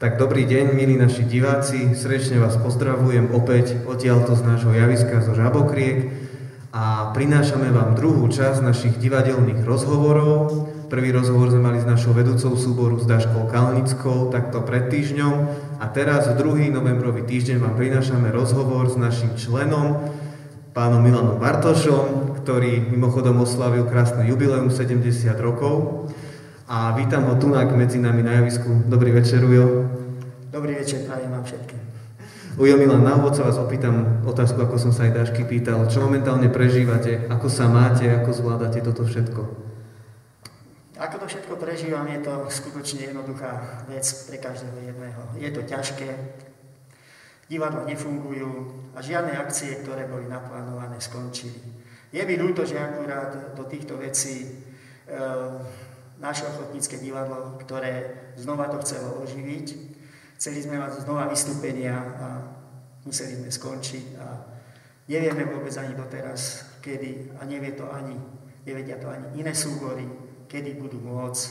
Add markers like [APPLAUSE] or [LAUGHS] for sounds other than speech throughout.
Tak dobrý deň, milí naši diváci, srdečne vás pozdravujem opäť odtiaľto z nášho javiska zo Žabokriek. A prinášame vám druhú časť našich divadelných rozhovorov. Prvý rozhovor sme mali s našou vedúcou súboru s Daškou Kalnickou takto pred týždňom. A teraz v druhý novembrový týždeň vám prinášame rozhovor s našim členom, pánom Milanom Bartošom, ktorý mimochodom oslavil krásne jubileum 70 rokov a vítam ho tu medzi nami na javisku. Dobrý večer, Ujo. Dobrý večer, prajem vám všetkým. Ujo Milan, na úvod sa vás opýtam otázku, ako som sa aj Dášky pýtal. Čo momentálne prežívate? Ako sa máte? Ako zvládate toto všetko? Ako to všetko prežívam, je to skutočne jednoduchá vec pre každého jedného. Je to ťažké, divadla nefungujú a žiadne akcie, ktoré boli naplánované, skončili. Je mi ľúto, že akurát do týchto vecí e, naše ochotnícke divadlo, ktoré znova to chcelo oživiť. Chceli sme mať znova vystúpenia a museli sme skončiť a nevieme vôbec ani doteraz, kedy, a nevie to ani, nevedia to ani iné súbory, kedy budú môcť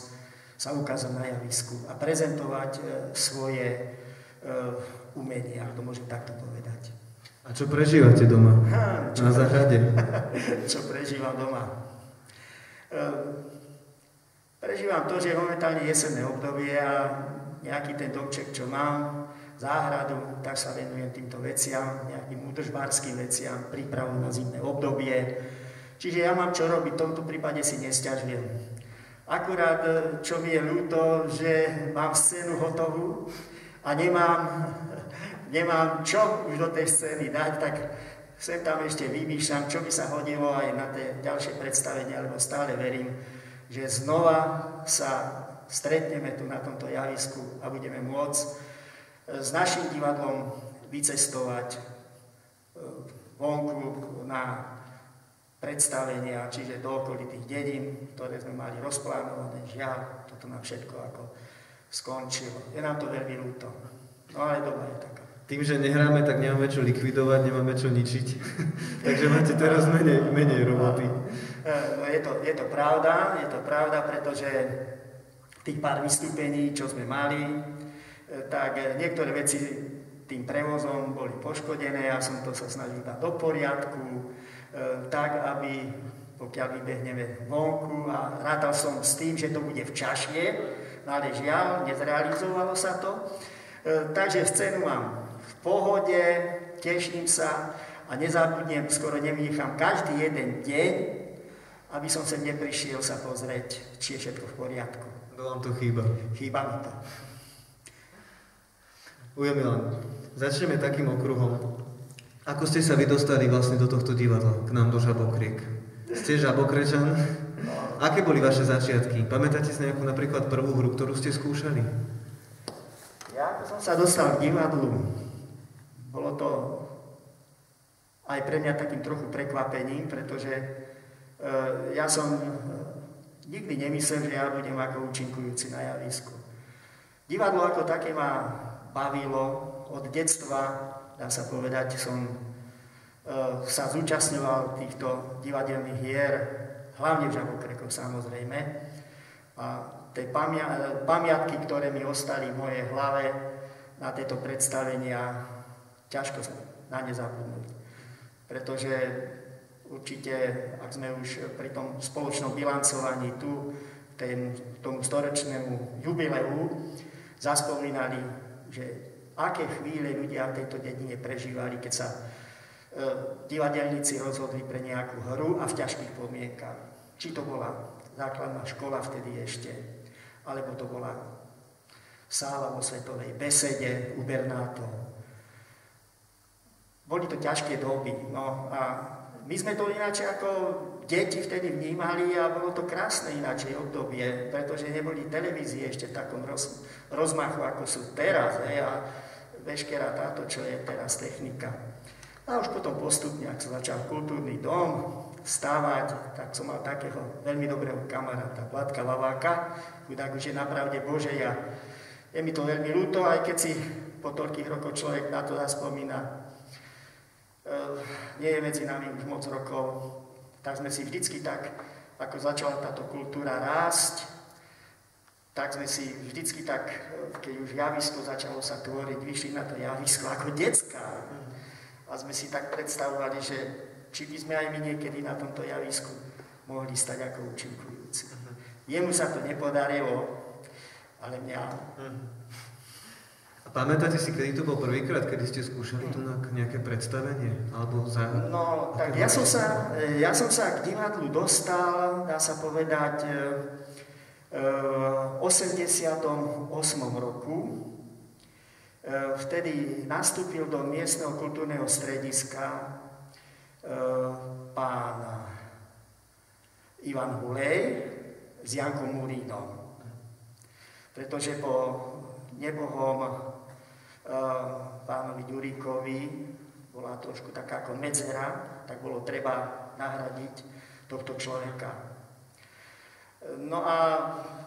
sa ukázať na javisku a prezentovať e, svoje e, umenie, ak to môžem takto povedať. A čo prežívate doma? Ha, čo na záhrade? [LAUGHS] čo prežívam doma? E, Prežívam to, že momentálne jesenné obdobie a nejaký ten domček, čo mám, záhradu, tak sa venujem týmto veciam, nejakým údržbárským veciam, prípravu na zimné obdobie. Čiže ja mám čo robiť, v tomto prípade si nesťažujem. Akurát, e, čo mi je ľúto, že mám scénu hotovú a nemám, [LAUGHS] nemám čo už do tej scény dať, tak sem tam ešte vymýšľam, čo by sa hodilo aj na tie ďalšie predstavenie, alebo stále verím, že znova sa stretneme tu na tomto javisku a budeme môcť e, s našim divadlom vycestovať e, vonku na predstavenia, čiže do okolitých dedín, ktoré sme mali rozplánované. Žiaľ, toto nám všetko ako skončilo. Je nám to veľmi ľúto. No ale doba je taká. Tým, že nehráme, tak nemáme čo likvidovať, nemáme čo ničiť. [LAUGHS] Takže máte teraz menej, menej roboty. No, je, to, je to pravda, je to pravda, pretože tých pár vystúpení, čo sme mali, e, tak niektoré veci tým prevozom boli poškodené, ja som to sa snažil dať do poriadku, tak aby pokiaľ vybehneme vonku a rátal som s tým, že to bude v čašie, no ale žiaľ, nezrealizovalo sa to. Takže scénu mám v pohode, teším sa a nezabudnem, skoro nevynechám každý jeden deň, aby som sem neprišiel sa pozrieť, či je všetko v poriadku. To vám to chýba. Chýba mi to. Ujo Milan, začneme takým okruhom. Ako ste sa vy dostali vlastne do tohto divadla, k nám do Žabokriek? Ste Žabokrečan? No. Aké boli vaše začiatky? Pamätáte si nejakú napríklad prvú hru, ktorú ste skúšali? Ja som sa dostal k divadlu. Bolo to aj pre mňa takým trochu prekvapením, pretože ja som eh, nikdy nemyslel, že ja budem ako účinkujúci na javisku. Divadlo ako také ma bavilo od detstva, dá sa povedať, som eh, sa zúčastňoval týchto divadelných hier, hlavne v Žabokrekoch samozrejme. A tie pamiatky, ktoré mi ostali v mojej hlave na tieto predstavenia, ťažko na ne zabudnúť. Pretože Určite, ak sme už pri tom spoločnom bilancovaní tu, tém, tomu storočnému jubileu, zaspomínali, že aké chvíle ľudia v tejto dedine prežívali, keď sa e, divadelníci rozhodli pre nejakú hru a v ťažkých podmienkach. Či to bola základná škola vtedy ešte, alebo to bola sála vo svetovej besede, ubernátov. Boli to ťažké doby, no a my sme to ináč ako deti vtedy vnímali a bolo to krásne ináč obdobie, pretože neboli televízie ešte v takom roz, rozmachu, ako sú teraz. Hej, a veškerá táto, čo je teraz technika. A už potom postupne, ak sa začal kultúrny dom stávať, tak som mal takého veľmi dobrého kamaráta, Vladka Laváka, chudák už je napravde Bože, ja, je mi to veľmi ľúto, aj keď si po toľkých rokoch človek na to zaspomína, nie je medzi nami už moc rokov, tak sme si vždycky tak, ako začala táto kultúra rásť, tak sme si vždycky tak, keď už javisko začalo sa tvoriť, vyšli na to javisko ako detská. A sme si tak predstavovali, že či by sme aj my niekedy na tomto javisku mohli stať ako účinkujúci. Jemu sa to nepodarilo, ale mňa... A pamätáte si, kedy to bol prvýkrát, kedy ste skúšali tu na nejaké predstavenie? Alebo za... No, tak ja som, sa, ja som sa k divadlu dostal, dá sa povedať, v 88. roku. E, vtedy nastúpil do miestneho kultúrneho strediska e, pán Ivan Hulej s Jankom Murínom. Pretože po nebohom e, pánovi Ďuríkovi bola trošku taká ako medzera, tak bolo treba nahradiť tohto človeka. No a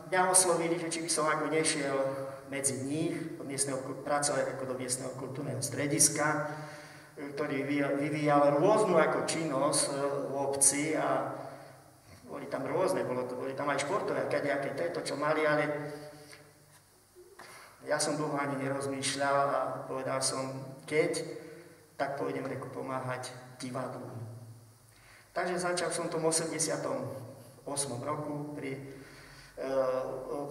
mňa oslovili, že či by som ako nešiel medzi nich, do miestneho, pracovať ako do miestneho kultúrneho strediska, ktorý vyvíjal rôznu ako činnosť e, v obci a boli tam rôzne, bolo boli tam aj športové, kadejaké to, čo mali, ale ja som dlho ani nerozmýšľal a povedal som, keď, tak pôjdem reku pomáhať divadlu. Takže začal som tom 80 roku pri, e,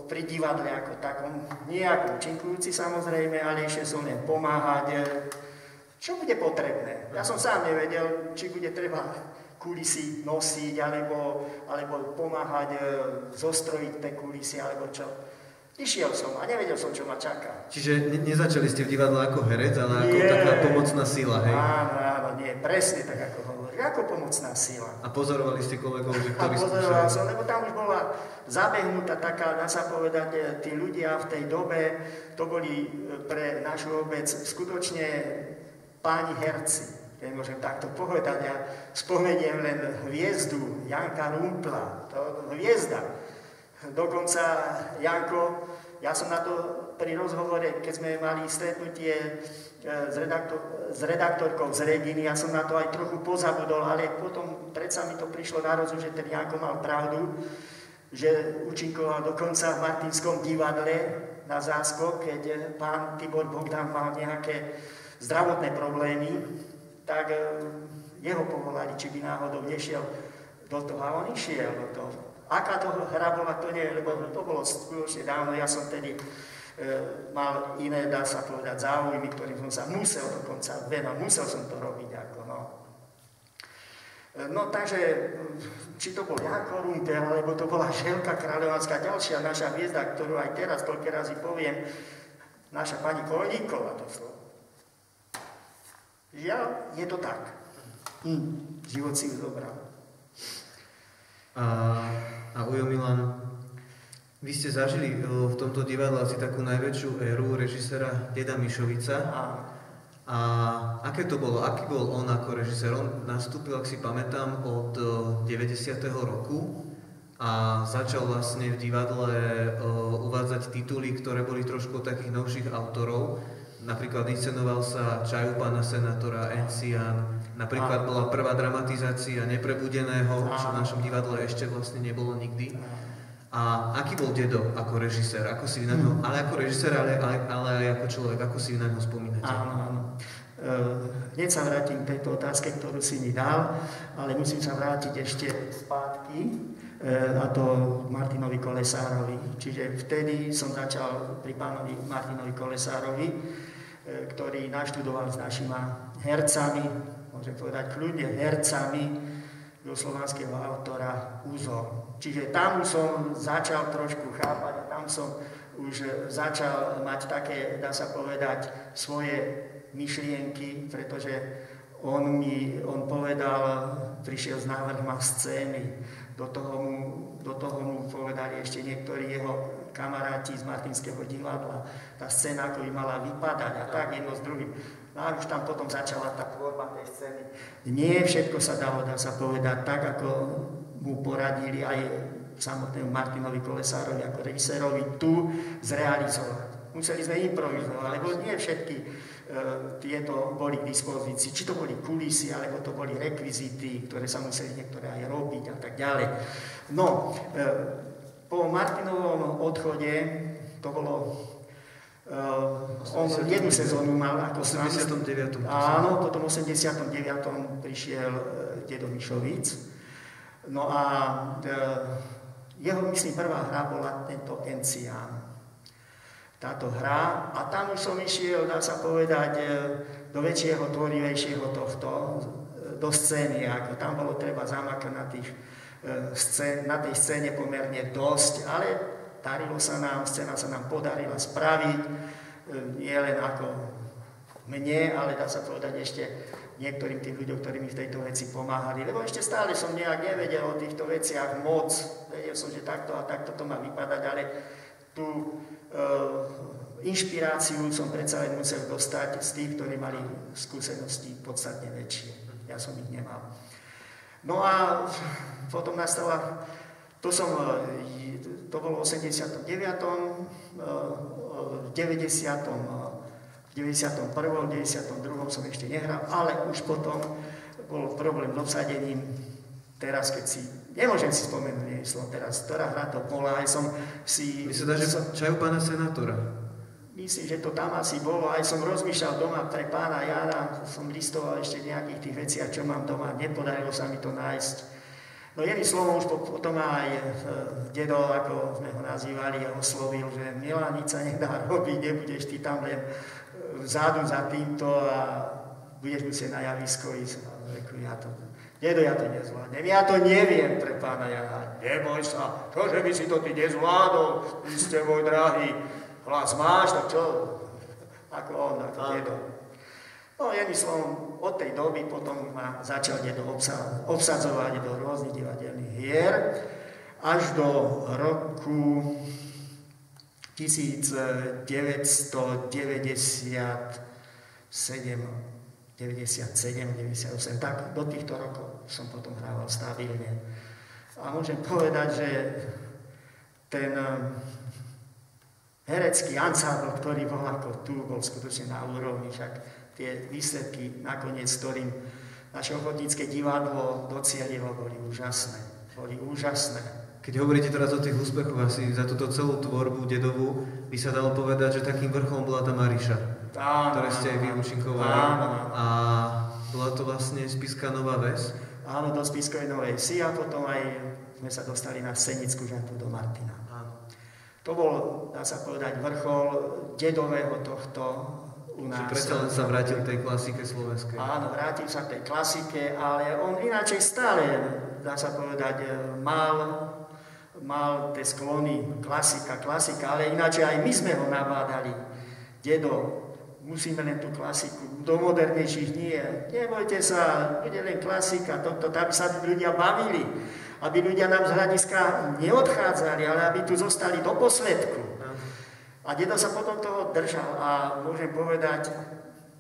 pri divadle ako takom. Nie ako samozrejme, ale ešte som len pomáhať, e, čo bude potrebné. Ja som sám nevedel, či bude treba kulisy nosiť, alebo, alebo pomáhať e, zostrojiť tie kulisy, alebo čo. Išiel som a nevedel som, čo ma čaká. Čiže ne- nezačali ste v divadle ako herec, ale ako nie. taká pomocná sila, hej? Áno, áno, nie, presne tak, ako hovorí. Ako pomocná sila. A pozorovali ste kolegov, že ktorí A pozoroval som, lebo tam už bola zabehnutá taká, dá sa povedať, e, tí ľudia v tej dobe, to boli e, pre našu obec skutočne páni herci keď môžem takto povedať, ja spomeniem len hviezdu Janka Rumpla, to hviezda. Dokonca Janko, ja som na to pri rozhovore, keď sme mali stretnutie e, s, redaktor, s redaktorkou z Reginy, ja som na to aj trochu pozabudol, ale potom predsa mi to prišlo na rozum, že ten Janko mal pravdu, že účinkoval dokonca v Martinskom divadle na záskok, keď pán Tibor Bogdan mal nejaké zdravotné problémy, tak e, jeho povolali, či by náhodou nešiel do toho. A on išiel do toho. Aká to hra bola, to nie, lebo to bolo skutočne dávno, ja som tedy e, mal iné, dá sa povedať, záujmy, ktorým som sa musel dokonca venovať, musel som to robiť ako, no. E, no takže, či to bol Janko Rumper, alebo to bola Želka Kráľovanská, ďalšia naša hviezda, ktorú aj teraz toľké razy poviem, naša pani Kolníková slovo. Žiaľ, je to tak. Hm, život si ju zobral. A a Ujo Milan, vy ste zažili e, v tomto divadle asi takú najväčšiu éru režisera Deda Mišovica. A aké to bolo? Aký bol on ako režisér? On nastúpil, ak si pamätám, od 90. E, roku a začal vlastne v divadle uh, uvádzať tituly, ktoré boli trošku takých novších autorov. Napríklad inscenoval sa Čaju pána senátora, Encian, Napríklad bola prvá dramatizácia Neprebudeného, čo v našom divadle ešte vlastne nebolo nikdy. A aký bol dedo ako režisér? Ako si na ňo, ale ako režisér, ale, ale, ale aj ako človek, ako si na ňo spomínate? Áno, áno. Uh, hneď sa vrátim k tejto otázke, ktorú si mi dal, ale musím sa vrátiť ešte spátky, uh, a to Martinovi Kolesárovi. Čiže vtedy som začal pri pánovi Martinovi Kolesárovi, uh, ktorý naštudoval s našimi hercami, môžem povedať kľudne, hercami jugoslovanského autora Úzor. Čiže tam už som začal trošku chápať a tam som už začal mať také, dá sa povedať, svoje myšlienky, pretože on mi, on povedal, prišiel z návrhma scény, do toho, mu, do toho mu povedali ešte niektorí jeho kamaráti z Martinského divadla, tá scéna, ako by mala vypadať a tak jedno s druhým. No a už tam potom začala tá tvorba tej scény. Nie všetko sa dalo, dá sa povedať, tak, ako mu poradili aj samotnému Martinovi Kolesárovi ako režisérovi tu zrealizovať. Museli sme improvizovať, lebo nie všetky e, tieto boli k dispozícii. Či to boli kulisy, alebo to boli rekvizity, ktoré sa museli niektoré aj robiť a tak ďalej. No, e, po Martinovom odchode, to bolo on jednu sezónu mal ako sám. 89. Áno, potom v 89. prišiel uh, Dedo Mišovic. No a uh, jeho, myslím, prvá hra bola tento Encián. Táto hra. A tam už som išiel, dá sa povedať, uh, do väčšieho, tvorivejšieho tohto, do scény. Ako tam bolo treba zamakať na, tých, na tej scéne pomerne dosť, ale darilo sa nám, scéna sa nám podarila spraviť, e, nie len ako mne, ale dá sa povedať ešte niektorým tým ľuďom, ktorí mi v tejto veci pomáhali. Lebo ešte stále som nejak nevedel o týchto veciach moc. Vedel som, že takto a takto to má vypadať, ale tú e, inšpiráciu som predsa len musel dostať z tých, ktorí mali skúsenosti podstatne väčšie. Ja som ich nemal. No a potom nastala, to som e, to bolo v 89. V 90. V 91. 92. som ešte nehral, ale už potom bol problém s obsadením. Teraz, keď si, nemôžem si spomenúť som teraz, ktorá hra to bola, aj som si... Myslím, že som, čajú pána senátora. Myslím, že to tam asi bolo, aj som rozmýšľal doma pre pána Jara, som listoval ešte nejakých tých veciach, čo mám doma, nepodarilo sa mi to nájsť No jedným slovom už potom aj e, dedo, ako sme ho nazývali, oslovil, že sa nedá [LAUGHS] robiť, nebudeš ty tam len e, vzadu za týmto a budeš musieť na javisko ísť. A reku, ja to, dedo, ja to nezvládnem, ja to neviem pre pána Jana. Neboj sa, to, že by si to ty nezvládol, vy ste môj drahý, hlas máš, tak čo? [LAUGHS] Ako on, ako dedo. No jedným slovom, od tej doby potom ma začal dedo obsa- obsadzovať do rôznych divadelných hier až do roku 1997, 97, 98, tak do týchto rokov som potom hrával stabilne. A môžem povedať, že ten herecký ansábel, ktorý bol ako tu, bol skutočne na úrovni, však tie výsledky nakoniec, ktorým naše ochotnícke divadlo docielilo, boli úžasné. Boli úžasné. Keď hovoríte teraz o tých úspechoch, asi za túto celú tvorbu dedovú by sa dalo povedať, že takým vrcholom bola tá Mariša, áno, ktoré ste aj vy účinkovali. Áno, A bola to vlastne Spiska Nová Ves? Áno, do Spiskovej Novej Si a potom aj sme sa dostali na Senickú žantu do Martina. Áno. To bol, dá sa povedať, vrchol dedového tohto u nás. Že predsa len sa vrátil k tej klasike slovenskej. Áno, vrátil sa k tej klasike, ale on ináč stále, dá sa povedať, mal, mal tie sklony klasika, klasika, ale ináč aj my sme ho nabádali. Dedo, musíme len tú klasiku, do modernejších nie. Nebojte sa, bude len klasika, toto, aby sa ľudia bavili, aby ľudia nám z hľadiska neodchádzali, ale aby tu zostali do posledku. A dedo sa potom toho držal a môžem povedať,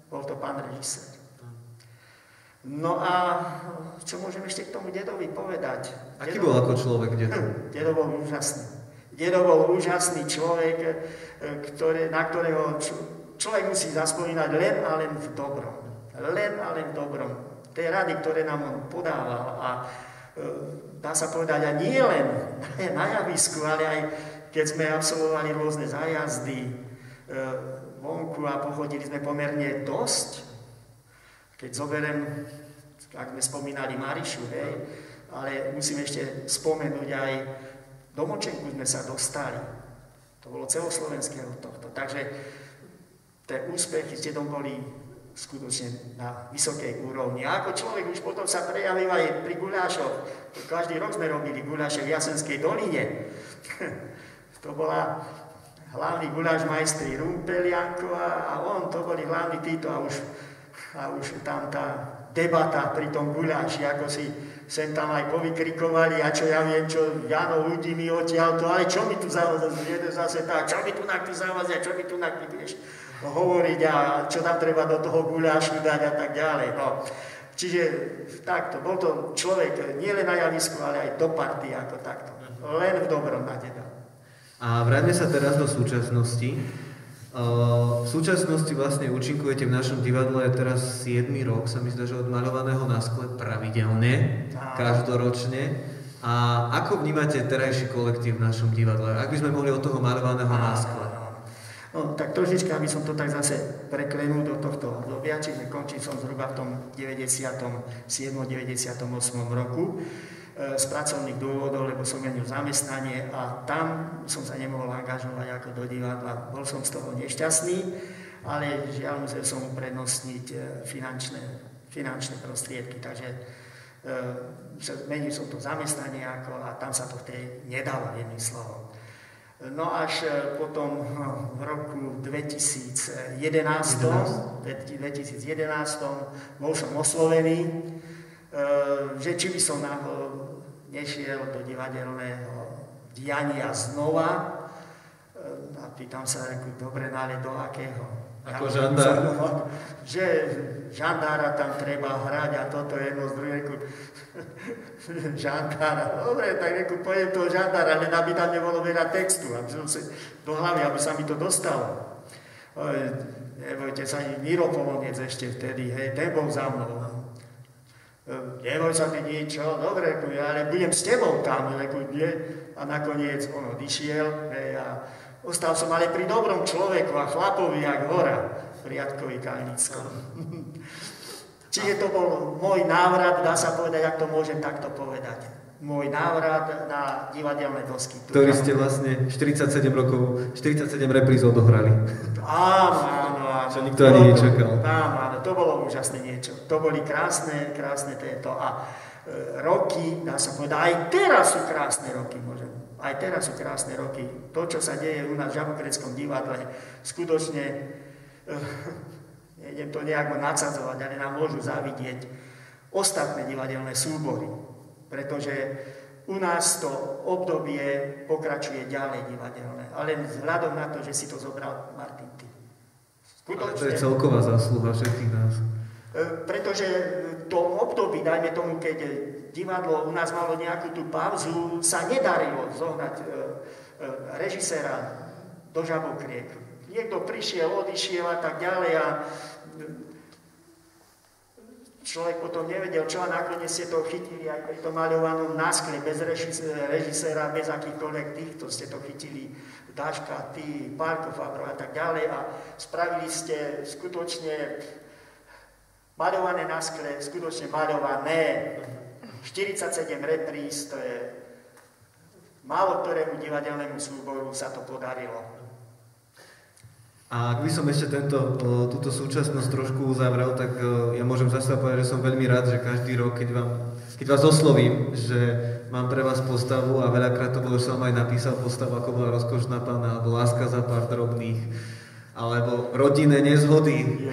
bol to pán režisér. No a čo môžem ešte k tomu dedovi povedať? Aký dedo, bol ako človek dedo? [LAUGHS] Dedo bol úžasný. Dedo bol úžasný človek, e, ktoré, na ktorého človek musí zaspomínať len a len v dobrom. Len a len v dobrom. Tie rady, ktoré nám on podával a e, dá sa povedať, a nie len [LAUGHS] na javisku, ale aj keď sme absolvovali rôzne zájazdy e, vonku a pochodili sme pomerne dosť, keď zoberiem, ak sme spomínali Marišu, hej, ale musím ešte spomenúť aj do Močenku sme sa dostali. To bolo celoslovenského tohto. Takže tie úspechy ste tam boli skutočne na vysokej úrovni. A ako človek už potom sa prejavil aj pri guľášoch. Každý rok sme robili guľáše v Jasenskej doline. [LAUGHS] To bola hlavný guláš majstri Rumpelianko a, a on, to boli hlavní títo a už, a už tam tá debata pri tom guláši, ako si sem tam aj povykrikovali a čo ja viem, čo Jano ľudí mi odtiaľ to, ale čo mi tu zavazia, zase tak, čo mi tu na ty zavazia, čo mi tu na ty budeš hovoriť a čo tam treba do toho gulášu dať a tak ďalej. No. Čiže takto, bol to človek nielen na javisku, ale aj do party ako takto. Len v dobrom na teda. A vráťme sa teraz do súčasnosti. V súčasnosti vlastne účinkujete v našom divadle teraz 7 rok, sa mi zdá, že od malovaného na skle pravidelne, každoročne. A ako vnímate terajší kolektív v našom divadle? Ak by sme mohli od toho malovaného náskla. No, tak trošička, aby som to tak zase preklenul do tohto obdobia, čiže končil som zhruba v tom 97. 98. roku z pracovných dôvodov, lebo som menil zamestnanie a tam som sa nemohol angažovať ako do divadla. Bol som z toho nešťastný, ale žiaľ musel som uprednostniť e, finančné, finančné prostriedky, takže e, menil som to zamestnanie ako, a tam sa to tej nedalo jedným slovom. No až e, potom no, v roku 2011, 2011 bol som oslovený, e, že či by som nešiel do divadelného diania znova. A pýtam sa, dobre, no ale do akého? Ako žandár? Že žandára tam treba hrať a toto jedno z druhého. [LAUGHS] žandára. Dobre, tak reku, pojem toho žandára, len aby tam nebolo veľa textu, aby som si do hlavy, aby sa mi to dostalo. Nebojte sa, ani Miro Polonec ešte vtedy, hej, ten bol za mnou. Neboj sa ty niečo, dobre, ale budem s tebou tam, reku, nie. A nakoniec on odišiel, hej, a Ostal som ale pri dobrom človeku a chlapovi jak hora, Riadkovi Kalnickom. Čiže to bol môj návrat, dá sa povedať, ak to môžem takto povedať. Môj návrat na divadelné dosky. Ktorý ste vlastne 47 rokov, 47 repríz odohrali. Áno, áno, áno. Čo nikto ani nečakal. Áno, áno, to bolo úžasné niečo. To boli krásne, krásne tieto. A e, roky, dá sa povedať, aj teraz sú krásne roky, môžem aj teraz sú krásne roky. To, čo sa deje u nás v Žabokreckom divadle, skutočne, [LAUGHS] uh, nejdem to nejako nadsadzovať, ale nám môžu zavidieť ostatné divadelné súbory. Pretože u nás to obdobie pokračuje ďalej divadelné. Ale vzhľadom na to, že si to zobral Martin Ty. Skutočne, to je celková zásluha všetkých nás. E, pretože v tom období, dajme tomu, keď divadlo u nás malo nejakú tú pauzu, sa nedarilo zohnať e, e, režiséra do žabokriek. Niekto prišiel, odišiel a tak ďalej a človek potom nevedel čo a nakoniec ste to chytili aj pri tom maľovanom náskle, bez režiséra, bez akýchkoľvek týchto ste to chytili Daška, ty, Pálko Fabro a tak ďalej a spravili ste skutočne maľované na skle, skutočne maľované. 47 repríz, to je málo ktorému divadelnému súboru sa to podarilo. A ak by som ešte tento, túto súčasnosť trošku uzavrel, tak ja môžem zase povedať, že som veľmi rád, že každý rok, keď, vám, keď vás oslovím, že mám pre vás postavu a veľakrát to bolo, že som aj napísal postavu, ako bola rozkošná pána, alebo láska za pár drobných, alebo rodinné nezhody,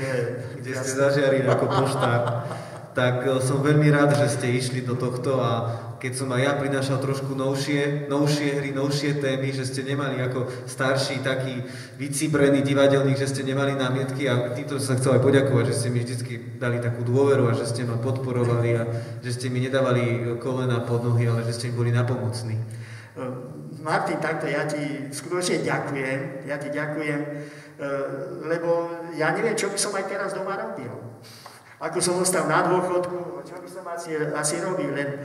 kde ste zažiarili ako poštár, tak e, som veľmi rád, že ste išli do tohto a keď som aj ja prinášal trošku novšie, novšie hry, novšie témy, že ste nemali ako starší taký vycibrený divadelník, že ste nemali námietky a týmto sa chcel aj poďakovať, že ste mi vždy dali takú dôveru a že ste ma podporovali a že ste mi nedávali kolena pod nohy, ale že ste mi boli napomocní. E, Martin, takto ja ti skutočne ďakujem. Ja ti ďakujem E, lebo ja neviem, čo by som aj teraz doma robil. Ako som ostal na dôchodku, čo by som asi, asi robil, len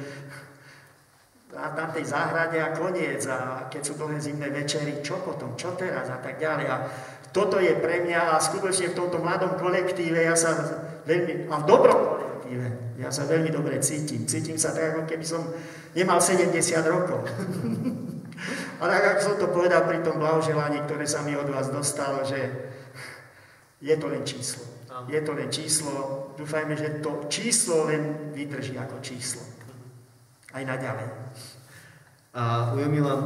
na, tej záhrade a koniec a keď sú dlhé zimné večery, čo potom, čo teraz a tak ďalej. A toto je pre mňa a skutočne v tomto mladom kolektíve ja sa veľmi, a v dobrom kolektíve, ja sa veľmi dobre cítim. Cítim sa tak, ako keby som nemal 70 rokov. [LAUGHS] Ale ako som to povedal pri tom blahoželaní, ktoré sa mi od vás dostalo, že je to len číslo. Je to len číslo. Dúfajme, že to číslo len vydrží ako číslo. Aj naďalej. A Ujo Milan,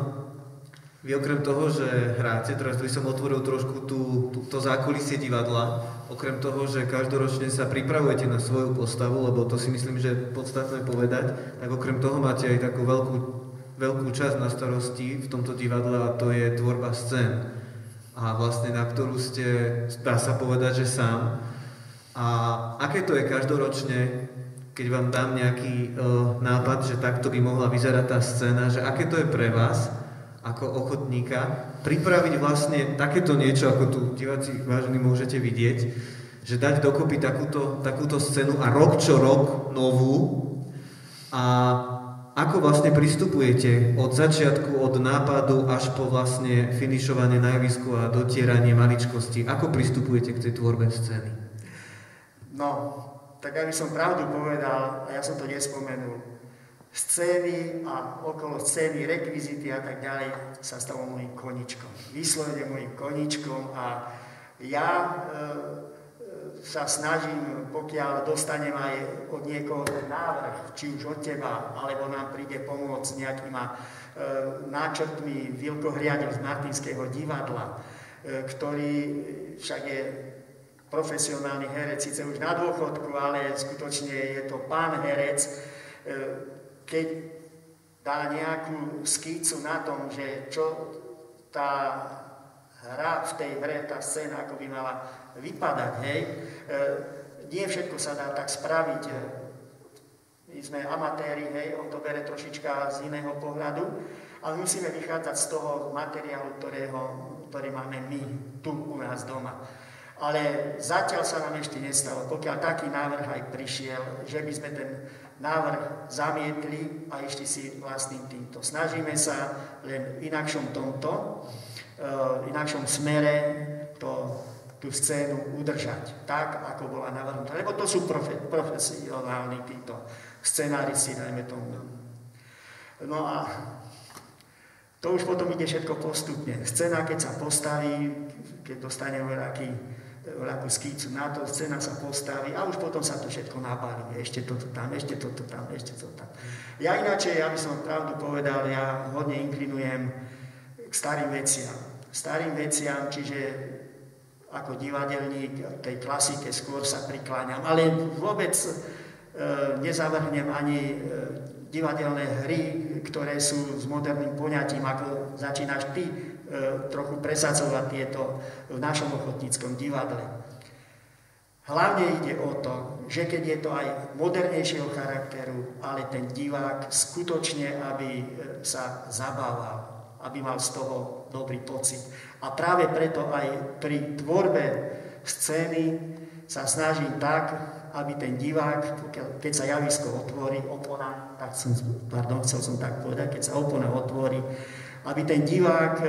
vy okrem toho, že hráte, teraz by som otvoril trošku tú, tú, to zákulisie divadla, okrem toho, že každoročne sa pripravujete na svoju postavu, lebo to si myslím, že je podstatné povedať, tak okrem toho máte aj takú veľkú veľkú časť na starosti v tomto divadle a to je tvorba scén. A vlastne na ktorú ste, dá sa povedať, že sám. A aké to je každoročne, keď vám dám nejaký uh, nápad, že takto by mohla vyzerať tá scéna, že aké to je pre vás, ako ochotníka, pripraviť vlastne takéto niečo, ako tu diváci vážení môžete vidieť, že dať dokopy takúto, takúto scénu a rok čo rok novú a ako vlastne pristupujete od začiatku, od nápadu až po vlastne finišovanie na javisku a dotieranie maličkosti? Ako pristupujete k tej tvorbe scény? No, tak aby som pravdu povedal, a ja som to nespomenul, scény a okolo scény, rekvizity a tak ďalej sa stalo môjim koničkom. Vyslovene môjim koničkom a ja e, sa snažím, pokiaľ dostanem aj od niekoho ten návrh, či už od teba, alebo nám príde pomôcť nejakýma e, náčrtmi Vilko Hriadel z Martinského divadla, e, ktorý však je profesionálny herec, síce už na dôchodku, ale skutočne je to pán herec, e, keď dá nejakú skícu na tom, že čo tá hra v tej hre, tá scéna, ako by mala vypadať, hej. E, nie všetko sa dá tak spraviť. My sme amatéri, hej, on to bere trošička z iného pohľadu, ale musíme vychádzať z toho materiálu, ktorého, ktorý máme my tu u nás doma. Ale zatiaľ sa nám ešte nestalo, pokiaľ taký návrh aj prišiel, že by sme ten návrh zamietli a išli si vlastným týmto. Snažíme sa len v inakšom tomto, e, v inakšom smere to tú scénu udržať tak, ako bola navrhnutá. Lebo to sú profe, profesionálni títo scenáristi, dajme tomu. No a to už potom ide všetko postupne. Scéna, keď sa postaví, keď dostane veľaký, veľakú skícu na to, scéna sa postaví a už potom sa to všetko nabalí. Ešte toto tam, ešte toto tam, ešte toto tam. Ja ináč, ja by som pravdu povedal, ja hodne inklinujem k starým veciam. Starým veciam, čiže ako divadelník tej klasike skôr sa prikláňam. Ale vôbec e, nezavrhnem ani e, divadelné hry, ktoré sú s moderným poňatím, ako začínaš ty trochu presadzovať tieto v našom ochotníckom divadle. Hlavne ide o to, že keď je to aj modernejšieho charakteru, ale ten divák skutočne, aby e, sa zabával, aby mal z toho dobrý pocit. A práve preto aj pri tvorbe scény sa snažím tak, aby ten divák, keď sa javisko otvorí, opona, tak som, pardon, chcel som tak povedať, keď sa opona otvorí, aby ten divák e,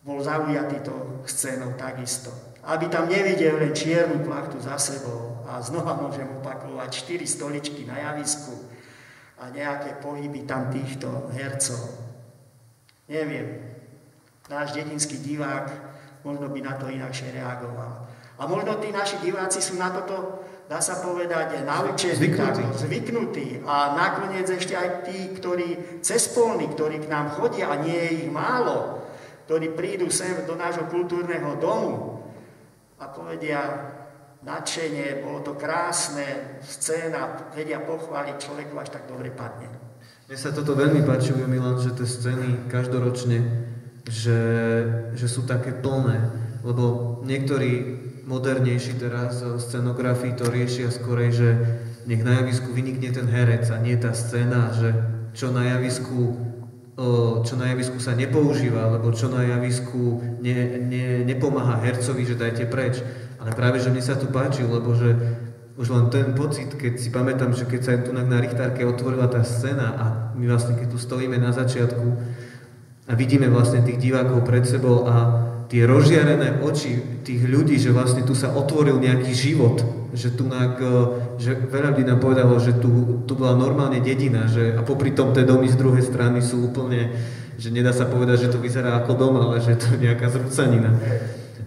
bol zaujatý to scénou takisto. Aby tam nevidel len čiernu plachtu za sebou a znova môžem opakovať 4 stoličky na javisku a nejaké pohyby tam týchto hercov. Neviem, náš dedinský divák možno by na to inakšie reagoval. A možno tí naši diváci sú na toto, dá sa povedať, naučení, zvyknutí. Tak, zvyknutí. A nakoniec ešte aj tí, ktorí cespolní, ktorí k nám chodia, a nie je ich málo, ktorí prídu sem do nášho kultúrneho domu a povedia, nadšenie, bolo to krásne, scéna, vedia pochváliť, človeku až tak dobre padne. Mne sa toto veľmi páči, Milan, že tie scény každoročne že, že sú také plné, lbo niektorí modernejší teraz scenografii to riešia skorej, že nech na javisku vynikne ten herec a nie tá scéna, že čo na javisku, čo na javisku sa nepoužíva, alebo čo na javisku ne, ne, nepomáha hercovi, že dajte preč. Ale práve, že mne sa tu páči, lebo že už len ten pocit, keď si pamätám, že keď sa tu na Richtárke otvorila tá scéna a my vlastne keď tu stojíme na začiatku, a vidíme vlastne tých divákov pred sebou a tie rozžiarené oči tých ľudí, že vlastne tu sa otvoril nejaký život, že tu na, e, že veľa ľudí nám povedalo, že tu, tu bola normálne dedina, že, a popri tom tie domy z druhej strany sú úplne, že nedá sa povedať, že to vyzerá ako dom, ale že to je nejaká zrúcanina.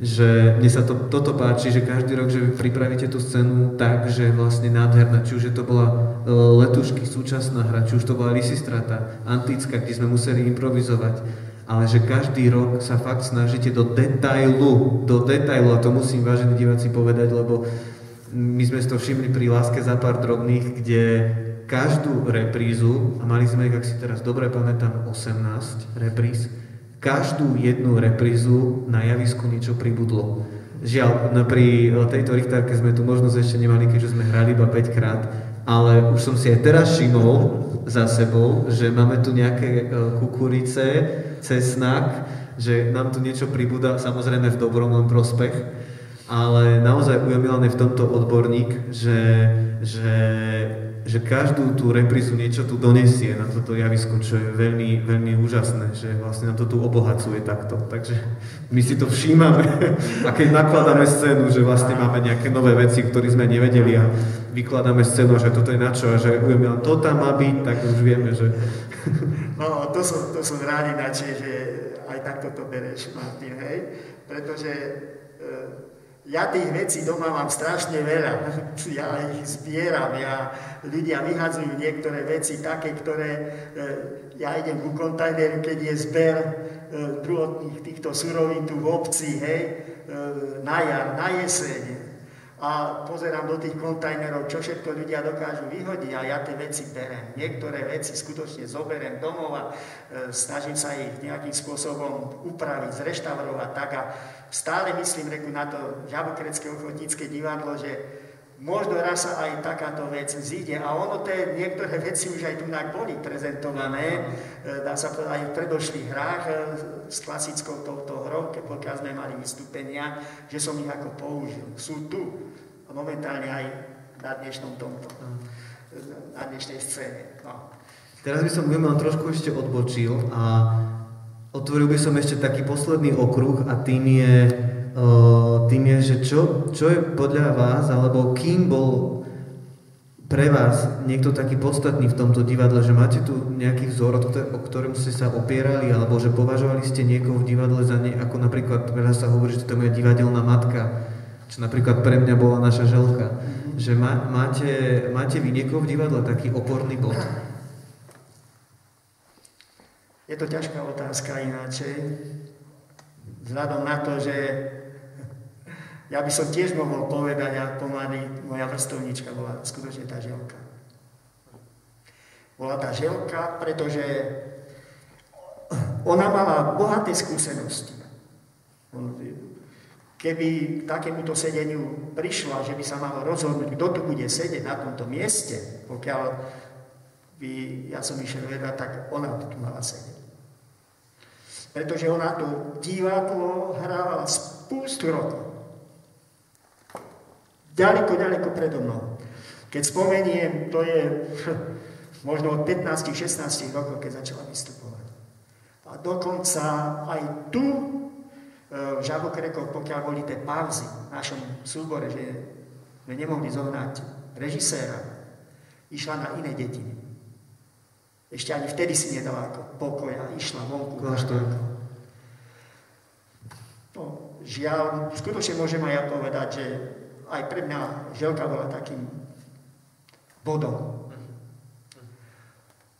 Že mne sa to, toto páči, že každý rok, že pripravíte tú scénu tak, že vlastne nádherná, či už je to bola uh, letušky, súčasná hra, či už to bola Lysistrata, antická, kde sme museli improvizovať, ale že každý rok sa fakt snažíte do detailu, do detailu, a to musím vážení diváci povedať, lebo my sme si to všimli pri Láske za pár drobných, kde každú reprízu, a mali sme ak si teraz dobre pamätám, 18 repríz, každú jednu reprízu na javisku niečo pribudlo. Žiaľ, no pri tejto Richtárke sme tu možnosť ešte nemali, keďže sme hrali iba 5 krát, ale už som si aj teraz všimol za sebou, že máme tu nejaké e, kukurice, cesnak, že nám tu niečo pribúda, samozrejme v dobrom len prospech, ale naozaj Ujo Milan je v tomto odborník, že, že že každú tú reprízu niečo tu donesie na toto javisko, čo je veľmi, veľmi úžasné, že vlastne nám to tu obohacuje takto. Takže my si to všímame a keď nakladáme scénu, že vlastne máme nejaké nové veci, ktoré sme nevedeli a vykladáme scénu, že toto je na čo a že budeme, to tam má byť, tak už vieme, že... [LAUGHS] No, to som, to som rád ináč, že aj takto to bereš, Martin, hej? Pretože e, ja tých vecí doma mám strašne veľa. [LAUGHS] Ja ich zbieram. Ja, ľudia vyhadzujú niektoré veci také, ktoré e, ja idem ku kontajneru, keď je zber e, druhotných týchto surovín tu v obci, hej, e, na jar, na jeseň a pozerám do tých kontajnerov, čo všetko ľudia dokážu vyhodiť a ja tie veci berem. Niektoré veci skutočne zoberiem domov a e, snažím sa ich nejakým spôsobom upraviť, zreštaurovať tak a stále myslím reku na to žabokrecké ochotnícke divadlo, že možno raz sa aj takáto vec zíde. A ono, tie niektoré veci už aj tu boli prezentované, e, dá sa povedať aj v predošlých hrách e, s klasickou touto hrou, keď pokiaľ sme mali vystúpenia, že som ich ako použil. Sú tu momentálne aj na dnešnom tomto, na dnešnej scéne. No. Teraz by som Guiman trošku ešte odbočil a otvoril by som ešte taký posledný okruh a tým je, tým je že čo, čo je podľa vás, alebo kým bol pre vás niekto taký podstatný v tomto divadle, že máte tu nejaký vzor, o ktorom ste sa opierali, alebo že považovali ste niekoho v divadle za ne, ako napríklad, veľa sa hovorí, že to je divadelná matka, čo napríklad pre mňa bola naša želka. Že má, máte, máte vy niekoho v divadle taký oporný bod? Je to ťažká otázka ináče. Vzhľadom na to, že ja by som tiež mohol povedať, a pomaly moja vrstovnička bola skutočne tá želka. Bola tá želka, pretože ona mala bohaté skúsenosti. Keby k takémuto sedeniu prišla, že by sa malo rozhodnúť, kto tu bude sedieť na tomto mieste, pokiaľ by ja som išiel vedať, tak ona tu mala sedieť. Pretože ona to divadlo hrávala spústu rokov. Ďaleko, ďaleko predo mnou. Keď spomeniem, to je možno od 15-16 rokov, keď začala vystupovať. A dokonca aj tu v Žabokrekoch, pokiaľ boli tie pauzy v našom súbore, že sme nemohli zohnať režiséra, išla na iné dediny. Ešte ani vtedy si nedala ako pokoja, išla vonku. No, žiaľ, skutočne môžem aj ja povedať, že aj pre mňa Želka bola takým bodom.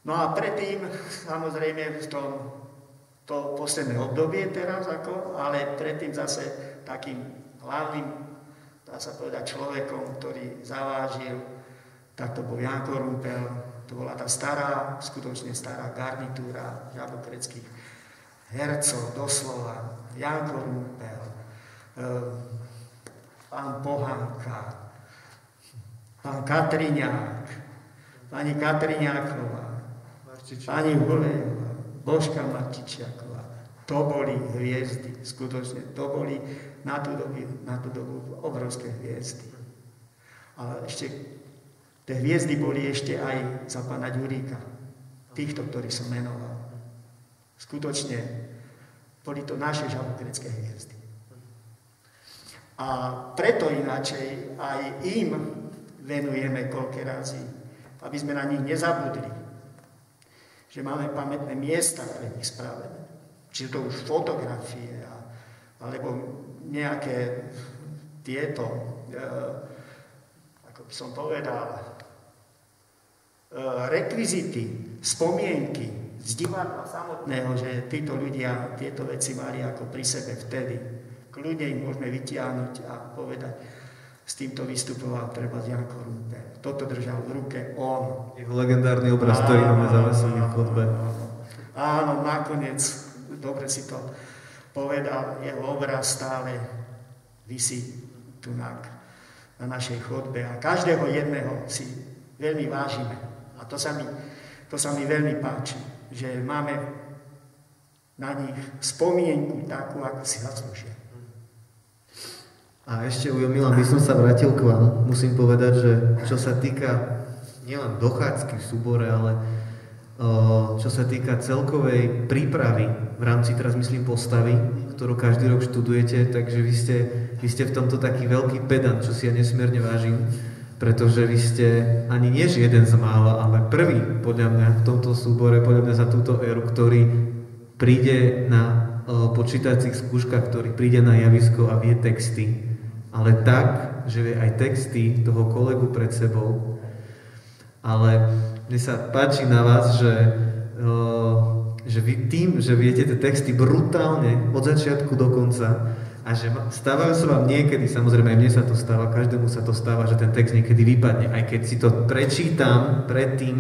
No a predtým, samozrejme, v tom to posledné obdobie teraz, ako, ale predtým zase takým hlavným, dá sa povedať, človekom, ktorý zavážil, tak to bol Janko Rumpel, to bola tá stará, skutočne stará garnitúra žabokreckých hercov, doslova, Janko Rumpel, pán Pohanka, pán Katriňák, pani Katriňáková, pani Hulejová, Božka Martičiaková. To boli hviezdy, skutočne, to boli na tú dobu, na tú dobu obrovské hviezdy. Ale ešte, tie hviezdy boli ešte aj za pána Ďuríka, týchto, ktorí som menoval. Skutočne, boli to naše žabokrecké hviezdy. A preto ináčej aj im venujeme koľké razy, aby sme na nich nezabudli že máme pamätné miesta pre nich spravené. Či to už fotografie, alebo nejaké tieto, e, ako by som povedal, e, rekvizity, spomienky z divadla samotného, že títo ľudia tieto veci mali ako pri sebe vtedy. Kľudne ich môžeme vytiahnuť a povedať, s týmto vystupoval treba Janko Rumpe toto držal v ruke on. Jeho legendárny obraz, ktorý máme zavesený v chodbe. Áno, nakoniec, dobre si to povedal, jeho obraz stále vysí tu na, na našej chodbe a každého jedného si veľmi vážime. A to sa mi, to sa mi veľmi páči, že máme na nich spomienku takú, ako si zaslúžia. A ešte, Ujo Milan, by som sa vrátil k vám. Musím povedať, že čo sa týka nielen dochádzky v súbore, ale čo sa týka celkovej prípravy v rámci, teraz myslím, postavy, ktorú každý rok študujete, takže vy ste, vy ste v tomto taký veľký pedant, čo si ja nesmierne vážim, pretože vy ste ani nie jeden z mála, ale prvý, podľa mňa, v tomto súbore, podľa mňa za túto éru, ktorý príde na počítacích skúškach, ktorý príde na javisko a vie texty, ale tak, že vie aj texty toho kolegu pred sebou, ale mne sa páči na vás, že, že vy tým, že viete tie texty brutálne od začiatku do konca a že stávajú sa vám niekedy, samozrejme aj mne sa to stáva, každému sa to stáva, že ten text niekedy vypadne. Aj keď si to prečítam predtým,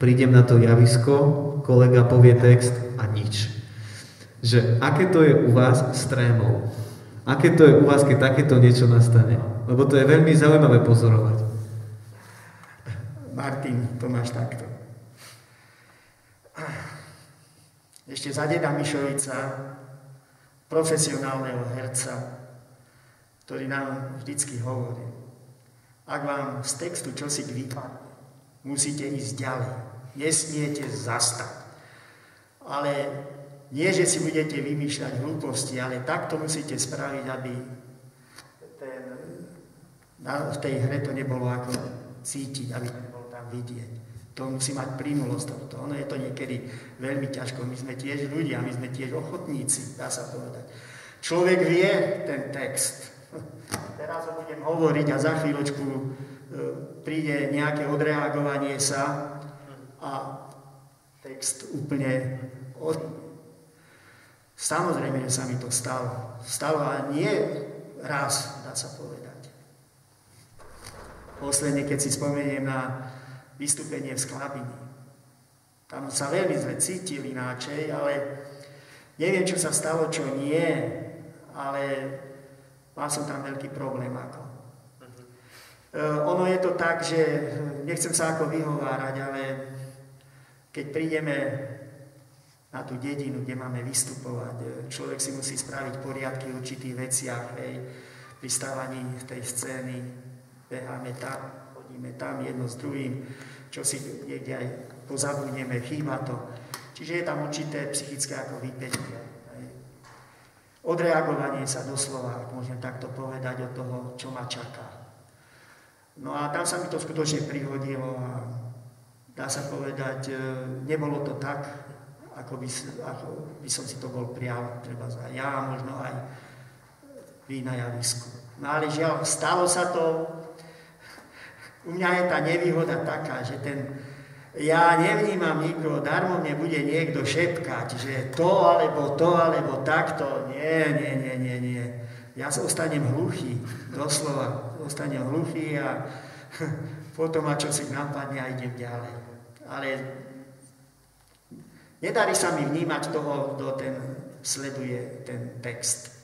prídem na to javisko, kolega povie text a nič. Že aké to je u vás s trémou? Aké to je u vás, keď takéto niečo nastane? Lebo to je veľmi zaujímavé pozorovať. Martin, to máš takto. Ešte za deda Mišovica, profesionálneho herca, ktorý nám vždycky hovorí, ak vám z textu čosi vypadne, musíte ísť ďalej. Nesmiete zastať. Ale nie, že si budete vymýšľať hlúposti, ale takto musíte spraviť, aby ten, na, v tej hre to nebolo ako cítiť, aby vidieť. To musí mať plynulosť tohto. Ono je to niekedy veľmi ťažko. My sme tiež ľudia, my sme tiež ochotníci, dá sa povedať. Človek vie ten text. [LAUGHS] Teraz ho budem hovoriť a za chvíľočku e, príde nejaké odreagovanie sa a text úplne od... Samozrejme, že sa mi to stalo. Stalo a nie raz, dá sa povedať. Posledne, keď si spomeniem na vystúpenie v Sklabini. Tam sa veľmi zle cítil ináčej, ale neviem, čo sa stalo, čo nie, ale mal som tam veľký problém. Ako. Uh, ono je to tak, že nechcem sa ako vyhovárať, ale keď prídeme na tú dedinu, kde máme vystupovať, človek si musí spraviť poriadky v určitých veciach, hej, pri stávaní tej scény, beháme tam, chodíme tam jedno s druhým, čo si niekde aj pozabudneme, chýba to. Čiže je tam určité psychické ako vypätie. Odreagovanie sa doslova, ak môžem takto povedať, od toho, čo ma čaká. No a tam sa mi to skutočne prihodilo a dá sa povedať, e, nebolo to tak, ako by, ako by som si to bol prial, treba za ja, možno aj vy na javisku. No ale žiaľ, stalo sa to, u mňa je tá nevýhoda taká, že ten, ja nevnímam nikoho, darmo mne bude niekto šepkať, že to, alebo to, alebo takto. Nie, nie, nie, nie, nie. Ja ostanem hluchý, doslova, ostanem hluchý a [LAUGHS] potom ma čo si napadne a idem ďalej. Ale nedarí sa mi vnímať toho, kto ten sleduje ten text.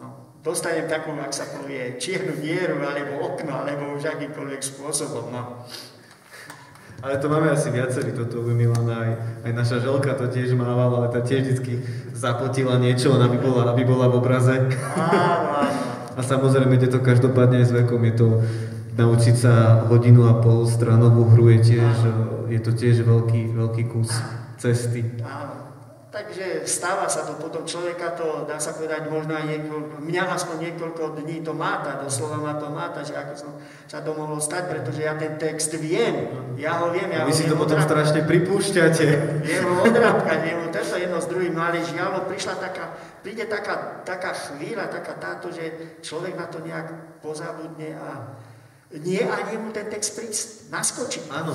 No, dostanem takú, ak sa povie, čiernu dieru, alebo okno, alebo už akýmkoľvek spôsobom. No. Ale to máme asi viacerí, toto u Milana, aj, aj naša želka to tiež mávala, ale tá tiež vždy zapotila niečo, aby bola, aby bola v obraze. Áno, áno. A samozrejme, je to každopádne aj s vekom, je to naučiť sa hodinu a pol stranovú hru je tiež, je to tiež veľký, veľký kus cesty. Áno. Takže stáva sa to potom človeka, to dá sa povedať možno aj niekoľko, mňa aspoň niekoľko dní to máta, doslova ma to máta, že ako som sa to mohlo stať, pretože ja ten text viem, ja ho viem. Ja Vy ho si to potom odrapkať. strašne pripúšťate. Viem ho odrábkať, viem ho to jedno s druhým, no ale žiaľ, prišla taká, príde taká, taká chvíľa, taká táto, že človek na to nejak pozabudne a nie ani mu ten text naskočí. Áno,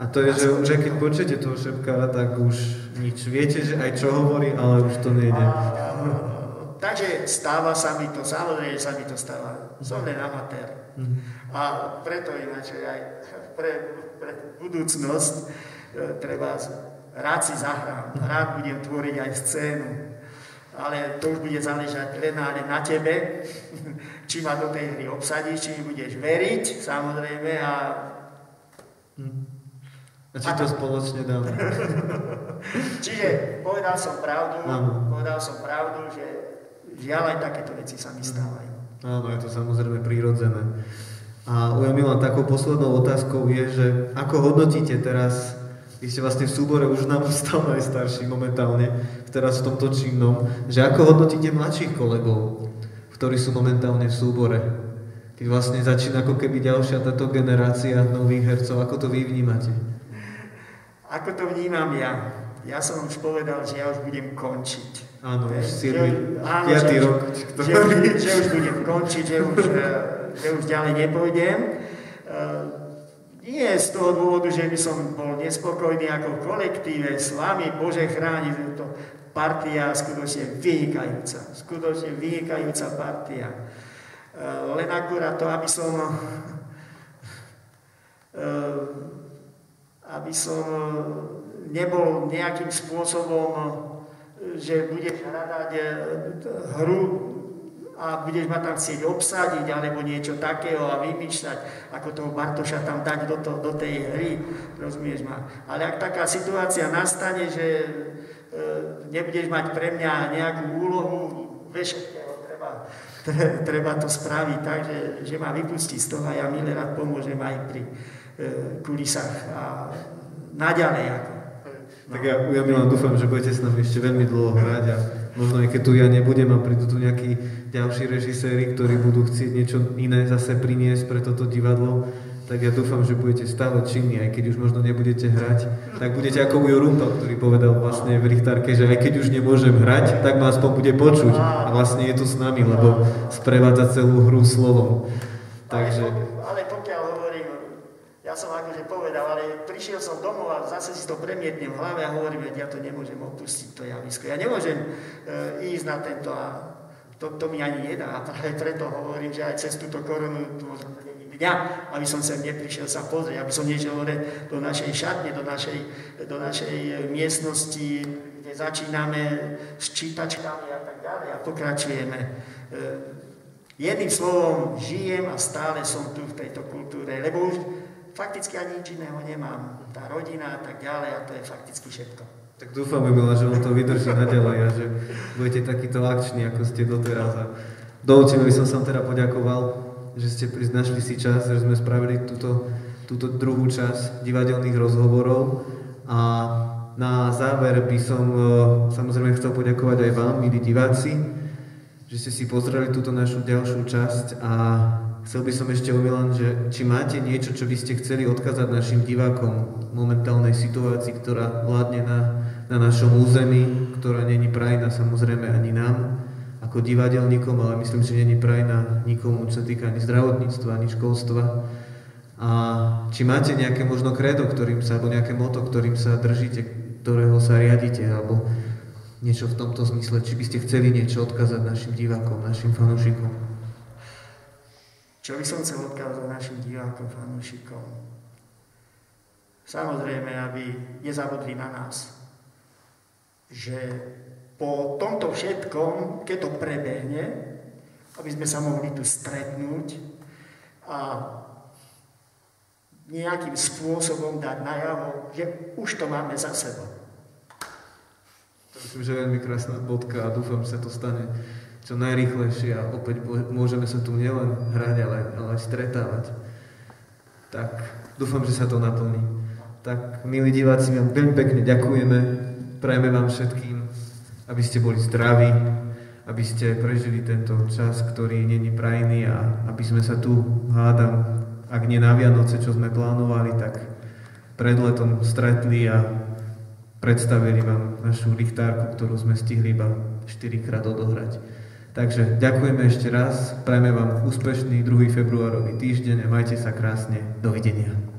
a to je, že, že keď počujete toho šepkára, tak už nič. Viete, že aj čo hovorí, ale už to nejde. takže stáva sa mi to, samozrejme sa mi to stáva. Som len amatér. Mhm. A preto ináč aj pre, pre budúcnosť e, treba rád si zahrám, rád budem tvoriť aj scénu. Ale to už bude záležať len na tebe, [LAUGHS] či ma do tej hry obsadíš, či budeš veriť, samozrejme, a mhm. A či to spoločne dáme. [LAUGHS] Čiže povedal som pravdu, Áno. povedal som pravdu, že žiaľ aj takéto veci sa mi stávajú. Áno, je to samozrejme prírodzené. A u Milan takou poslednou otázkou je, že ako hodnotíte teraz, vy ste vlastne v súbore už nám stal najstarší momentálne, teraz v tomto činnom, že ako hodnotíte mladších kolegov, ktorí sú momentálne v súbore? Keď vlastne začína ako keby ďalšia táto generácia nových hercov, ako to vy vnímate? Ako to vnímam ja? Ja som už povedal, že ja už budem končiť. Áno, už 7. 5. rok. Že, že, že už budem končiť, že už, eh, že už ďalej nepôjdem. Eh, nie z toho dôvodu, že by som bol nespokojný ako v kolektíve s vami, Bože chráni, to partia skutočne vynikajúca, skutočne vynikajúca partia. Eh, len akurát to, aby som aby som nebol nejakým spôsobom, že budeš hľadať eh, hru a budeš ma tam chcieť obsadiť alebo niečo takého a vymýšľať, ako toho Bartoša tam dať do, to, do tej hry, rozumieš ma. Ale ak taká situácia nastane, že e, nebudeš mať pre mňa nejakú úlohu, vieš, treba, [LAUGHS] treba to spraviť tak, že, že ma vypustí z toho a ja milé rád pomôžem aj pri e, kulisách a naďalej ako. Tak ja, ja Milan dúfam, že budete s nami ešte veľmi dlho hrať a možno aj keď tu ja nebudem a prídu tu nejakí ďalší režiséri, ktorí budú chcieť niečo iné zase priniesť pre toto divadlo, tak ja dúfam, že budete stále činní, aj keď už možno nebudete hrať, tak budete ako Ujo Rumpa, ktorý povedal vlastne v Richtárke, že aj keď už nemôžem hrať, tak ma aspoň bude počuť a vlastne je tu s nami, lebo sprevádza celú hru slovom. Takže... Ale, ale pokiaľ hovorím, ja som akože povedal, ale prišiel som domov a zase si to premietnem v hlave a hovorím, že ja to nemôžem opustiť, to javisko. Ja nemôžem e, ísť na tento a to, to mi ani nedá. A práve preto hovorím, že aj cez túto koronu, není dňa, aby som sem neprišiel sa pozrieť, aby som nešiel do našej šatne, do našej, do našej miestnosti, kde začíname s čítačkami a tak ďalej a pokračujeme. E, jedným slovom, žijem a stále som tu v tejto kultúre, lebo už fakticky ani nič iného nemám. Tá rodina a tak ďalej a to je fakticky všetko. Tak dúfam, Mila, že on to vydrží naďalej a že budete takýto akční, ako ste doteraz. A dovolte by som sa teda poďakoval, že ste našli si čas, že sme spravili túto, túto druhú časť divadelných rozhovorov. A na záver by som e, samozrejme chcel poďakovať aj vám, milí diváci, že ste si pozreli túto našu ďalšiu časť a Chcel by som ešte Milan, že či máte niečo, čo by ste chceli odkázať našim divákom v momentálnej situácii, ktorá vládne na, na našom území, ktorá není prajná samozrejme ani nám ako divadelníkom, ale myslím, že není prajná nikomu, čo sa týka ani zdravotníctva, ani školstva. A či máte nejaké možno kredo, ktorým sa, alebo nejaké moto, ktorým sa držíte, ktorého sa riadite, alebo niečo v tomto zmysle, či by ste chceli niečo odkázať našim divákom, našim fanúšikom. Čo by som chcel odkázať našim divákom, fanúšikom? Samozrejme, aby nezabudli na nás. Že po tomto všetkom, keď to prebehne, aby sme sa mohli tu stretnúť a nejakým spôsobom dať najavo, že už to máme za sebou. Myslím, že veľmi krásna bodka a dúfam, že sa to stane čo najrychlejšie a opäť môžeme sa tu nielen hrať, ale, ale aj stretávať. Tak dúfam, že sa to naplní. Tak, milí diváci, vám veľmi pekne ďakujeme. Prajeme vám všetkým, aby ste boli zdraví, aby ste prežili tento čas, ktorý není prajný a aby sme sa tu, hádam, ak nie na Vianoce, čo sme plánovali, tak pred letom stretli a predstavili vám našu lichtárku, ktorú sme stihli iba 4 krát odohrať. Takže ďakujeme ešte raz, prajme vám úspešný 2. februárový týždeň a majte sa krásne. Dovidenia.